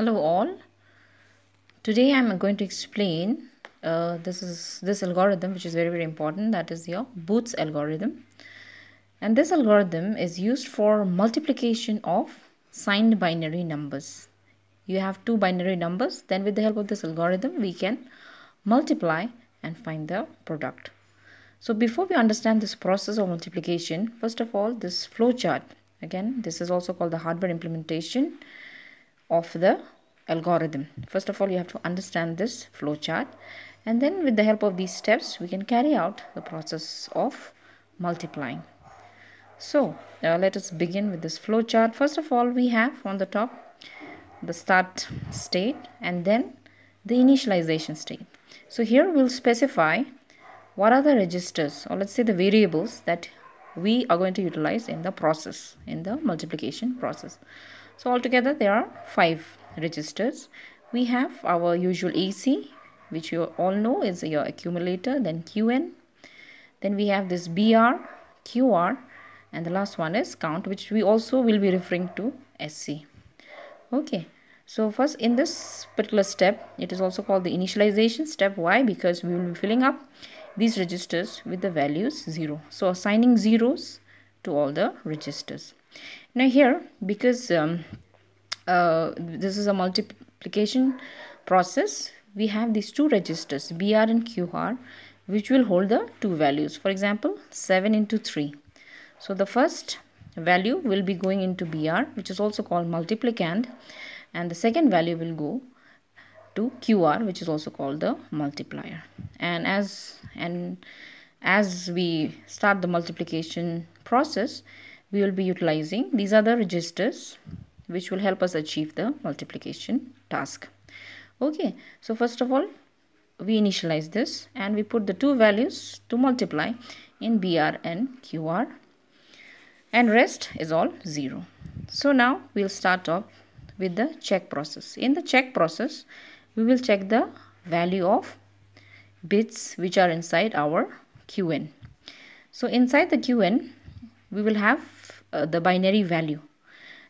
Hello all. Today I'm going to explain uh, this is this algorithm which is very very important that is your Booth's algorithm and this algorithm is used for multiplication of signed binary numbers. You have two binary numbers then with the help of this algorithm we can multiply and find the product. So before we understand this process of multiplication first of all this flowchart again this is also called the hardware implementation of the algorithm. First of all, you have to understand this flowchart and then with the help of these steps, we can carry out the process of multiplying. So uh, let us begin with this flowchart. First of all, we have on the top the start state and then the initialization state. So here we'll specify what are the registers or let's say the variables that we are going to utilize in the process, in the multiplication process. So altogether there are five registers. We have our usual AC which you all know is your accumulator then QN. Then we have this BR, QR and the last one is count which we also will be referring to SC. Okay. So first in this particular step it is also called the initialization step. Why? Because we will be filling up these registers with the values 0. So assigning zeros to all the registers now here because um, uh, this is a multiplication process we have these two registers br and qr which will hold the two values. For example 7 into 3 so the first value will be going into br which is also called multiplicand and the second value will go to qr which is also called the multiplier. And as and as we start the multiplication process we will be utilizing. These are the registers which will help us achieve the multiplication task. Okay so first of all we initialize this and we put the two values to multiply in BR and QR and rest is all 0 so now we'll start off with the check process. In the check process we will check the value of bits which are inside our QN so inside the QN we will have uh, the binary value.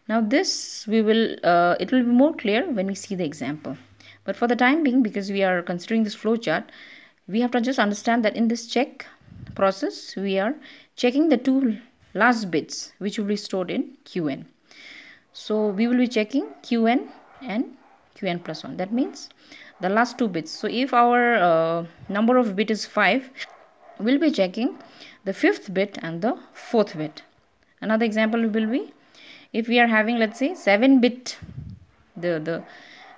Now this we will uh, it will be more clear when we see the example. But for the time being because we are considering this flowchart we have to just understand that in this check process we are checking the two last bits which will be stored in qn. So we will be checking qn and qn plus 1 that means the last two bits. So if our uh, number of bit is 5 we'll be checking the fifth bit and the fourth bit another example will be if we are having let's say 7 bit the the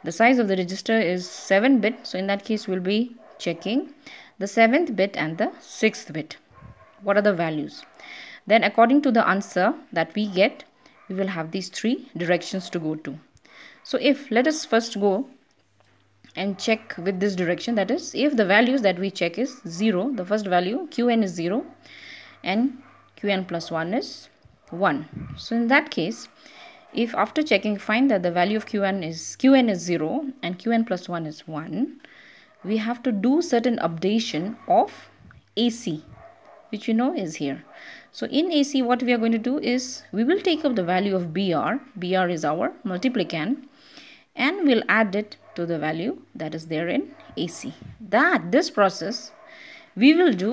the size of the register is 7 bit so in that case we'll be checking the 7th bit and the 6th bit. What are the values? Then according to the answer that we get we will have these three directions to go to. So if let us first go and check with this direction. That is if the values that we check is 0 the first value qn is 0 and qn plus 1 is 1 so in that case if after checking find that the value of qn is qn is 0 and qn plus 1 is 1 we have to do certain updation of ac which you know is here. So in ac what we are going to do is we will take up the value of br br is our multiplicand and we'll add it to the value that is there in ac that this process we will do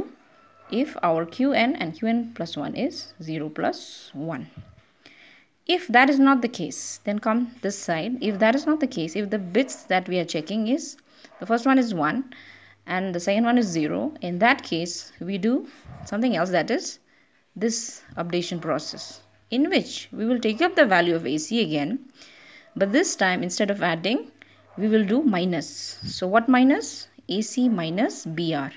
if our qn and qn plus 1 is 0 plus 1. If that is not the case, then come this side. If that is not the case, if the bits that we are checking is, the first one is 1 and the second one is 0, in that case, we do something else that is this updation process in which we will take up the value of AC again. But this time, instead of adding, we will do minus. So what minus? AC minus BR.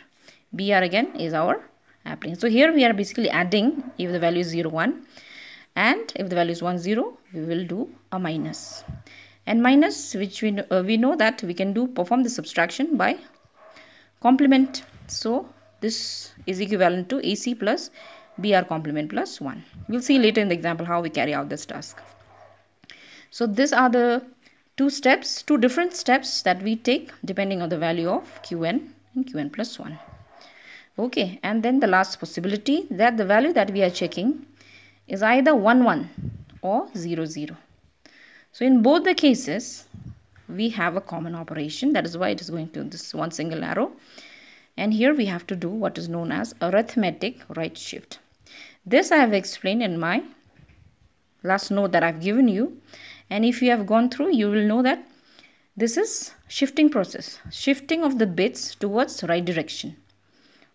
BR again is our happening. So here we are basically adding if the value is 0, 1 and if the value is 1, 0, we will do a minus. And minus which we know, uh, we know that we can do perform the subtraction by complement. So this is equivalent to AC plus BR complement plus 1. We'll see later in the example how we carry out this task. So these are the two steps, two different steps that we take depending on the value of Qn and Qn plus 1 okay and then the last possibility that the value that we are checking is either 1 1 or 0 0 so in both the cases we have a common operation. That is why it is going to this one single arrow. And here we have to do what is known as arithmetic right shift. This I have explained in my last note that I've given you. And if you have gone through you will know that this is shifting process shifting of the bits towards right direction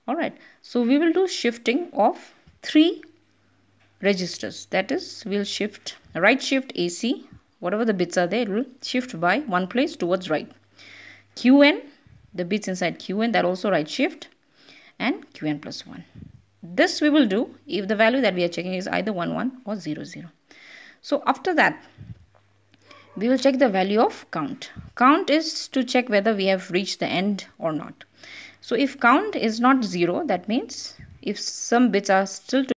all right so we will do shifting of three registers. That is we'll shift right shift AC whatever the bits are there it will shift by one place towards right. QN the bits inside Qn that also right shift and Qn plus 1 this we will do if the value that we are checking is either 1 1 or 0 0 so after that we will check the value of count. Count is to check whether we have reached the end or not so if count is not 0 that means if some bits are still to